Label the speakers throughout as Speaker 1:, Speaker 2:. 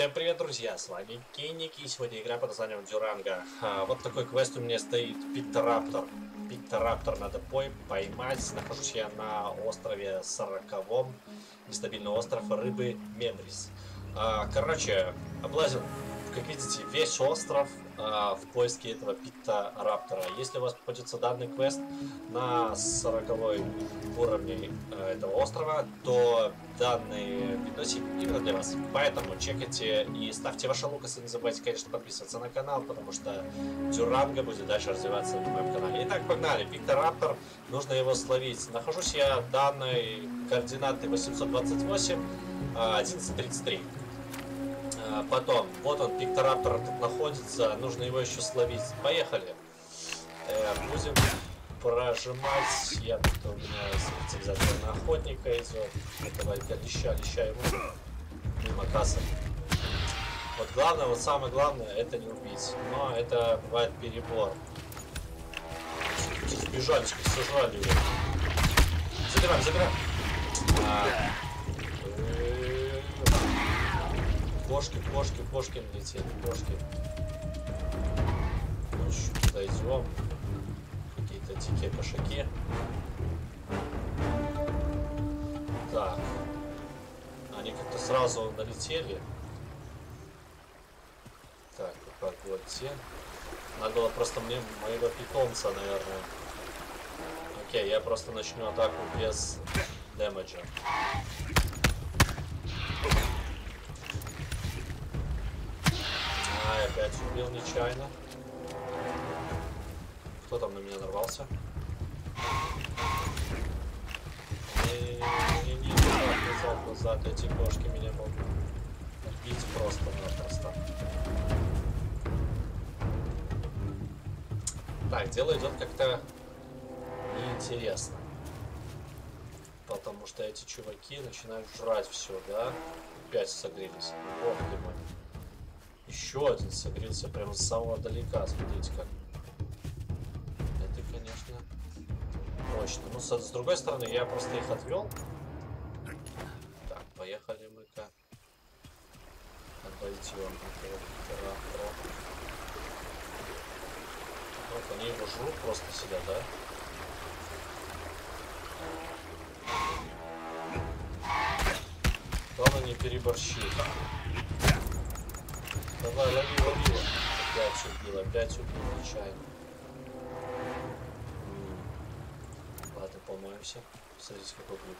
Speaker 1: Всем привет, друзья, с вами Кенник, и сегодня игра под названием Дюранга. А, вот такой квест у меня стоит, Питтораптор. Питтораптор надо пой поймать. Нахожусь я на острове Сороковом, нестабильный остров рыбы Мемрис. А, короче, облазил, как видите, весь остров, а, в поиске этого Питта Раптора. Если у вас попадется данный квест на 40 уровне э, этого острова, то данный видосик именно для вас. Поэтому чекайте и ставьте ваши лукасы. Не забывайте, конечно, подписываться на канал, потому что Дюранга будет дальше развиваться на моем канале. Итак, погнали. Питта Раптор. Нужно его словить. Нахожусь я данной координаты 828 1133. А, потом, вот он, пиктораптор тут находится, нужно его еще словить. Поехали. Э, будем прожимать. Я тут у меня специализация на охотника идет. Этого леща, леща ему мимо кассы. Вот главное, вот самое главное, это не убить. Но это бывает перебор. Сбежали, сожрали его. Забираем, забираем. А, Кошки, кошки, кошки налетели, кошки. Ну, чуть. Какие-то дикие кошаки. Так. Они как-то сразу налетели. Так, погодьте. Надо было просто мне моего питомца, наверное. Окей, я просто начну атаку без дэмэджа. А, опять убил нечаянно. Кто там на меня нарвался? Не-не-не, назад, назад. Эти кошки меня могут убить просто-напросто. Так, дело идет как-то неинтересно. Потому что эти чуваки начинают жрать все, да? Опять согрелись. Ох ты мой. Еще один согрелся прямо с самого далека. Смотрите как. Это, конечно, мощно. Ну, с, с другой стороны, я просто их отвел. Так, поехали мы-ка. Обойдем этого Вот они его жрут просто сидят, да? Главное не переборщить. Давай, лови, лови. Опять убил, опять убил нечаянно. Ладно, помоемся. Смотрите, какой глюк.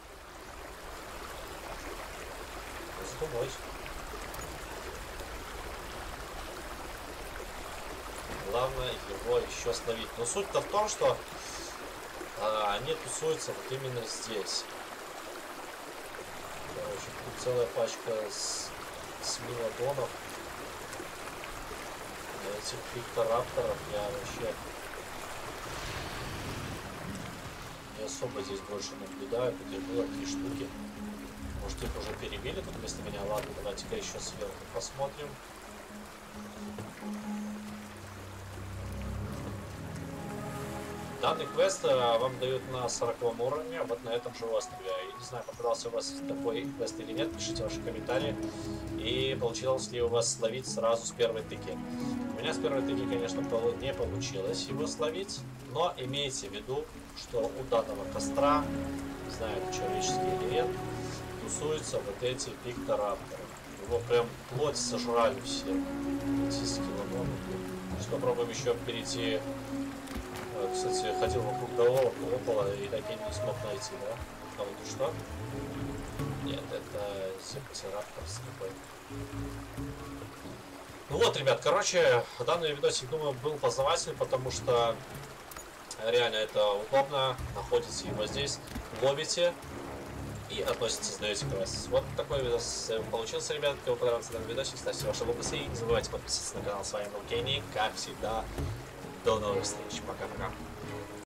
Speaker 1: Задумайся. Главное его еще словить. Но суть-то в том, что а, они тусуются вот именно здесь. Короче, тут целая пачка с, с милодонов этих пикторапторов я вообще не особо здесь больше наблюдаю. Их было три штуки. Может их уже перебили тут вместо меня? Ладно, давайте-ка еще сверху посмотрим. Данный квест э, вам дают на 40 уровне, вот на этом же острове. Я не знаю, попадался у вас такой квест или нет, пишите ваши комментарии. И получилось ли у вас словить сразу с первой тыки. У меня с первой тыки, конечно, не получилось его словить, но имейте в виду, что у данного костра, не знаю, человеческий или нет, тусуются вот эти пикторапторы. Его прям плоть сожрали все. Эти скилломоны. Сейчас попробуем еще перейти кстати, ходил вокруг головок, около и так и не смог найти, да? А вот что? Нет, это сепатирапторс какой. Ну вот, ребят, короче, данный видосик, думаю, был познавательный, потому что реально это удобно. Находите его здесь, ловите и относите, сдаете квест. Вот такой видос получился, ребят. Кому понравился данный видосик, ставьте ваши лукасы и не забывайте подписываться на канал. С вами был Кенни, как всегда. До новых встреч. Пока-пока.